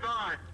The